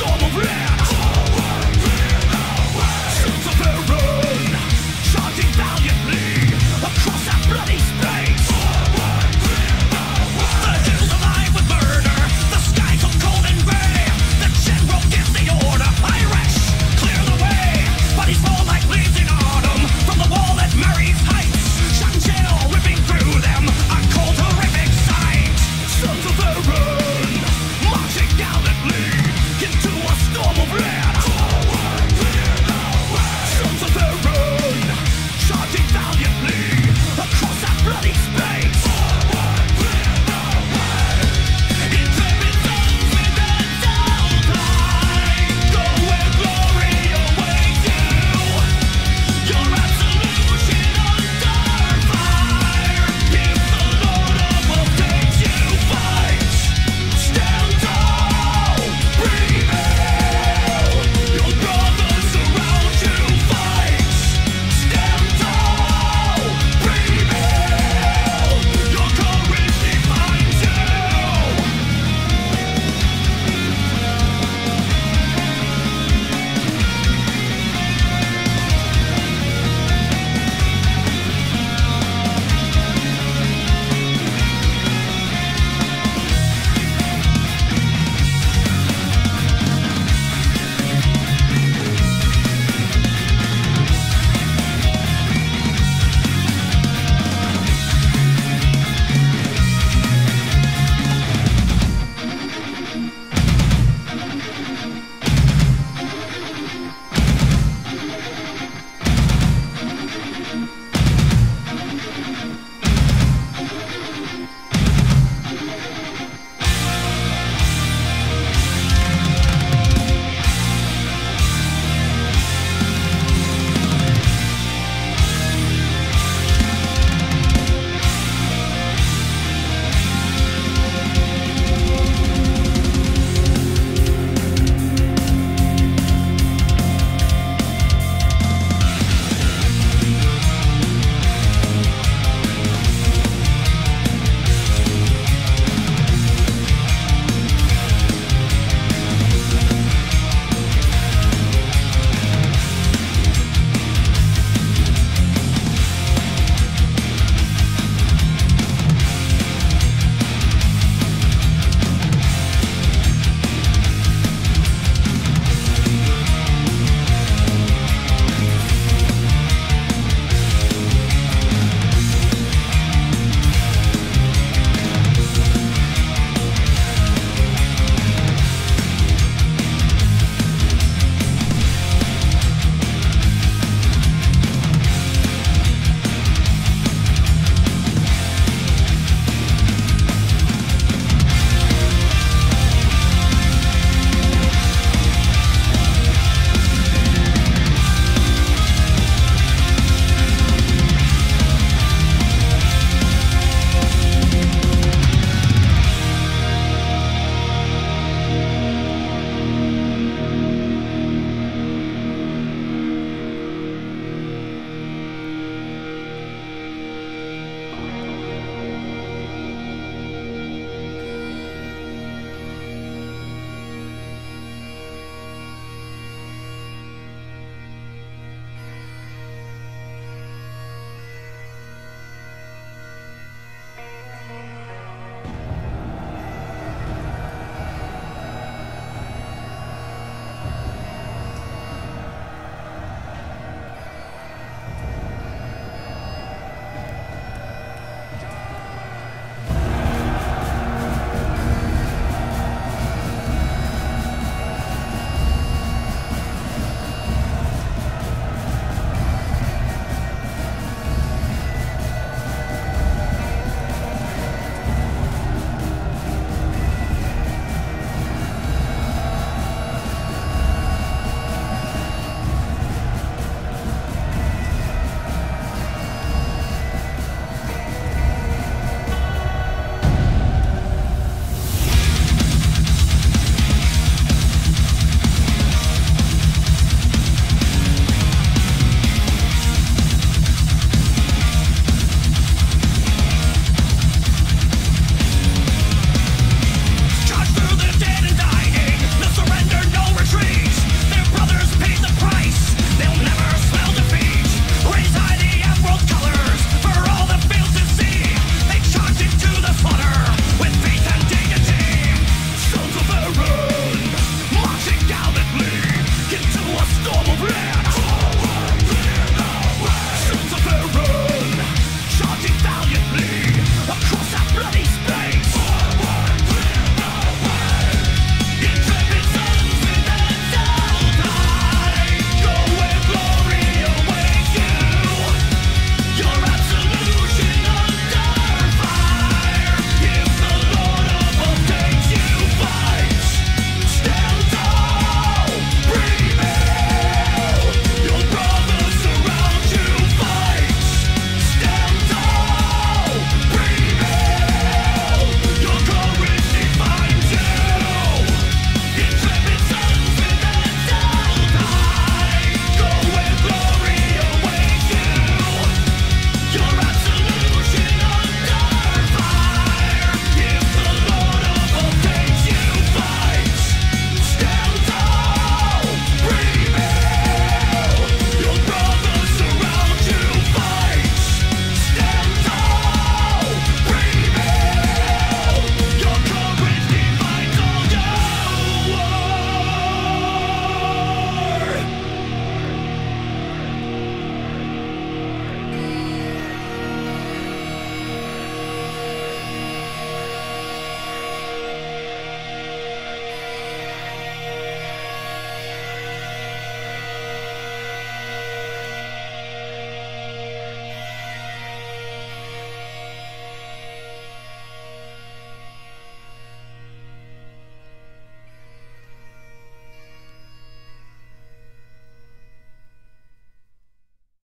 Come over here!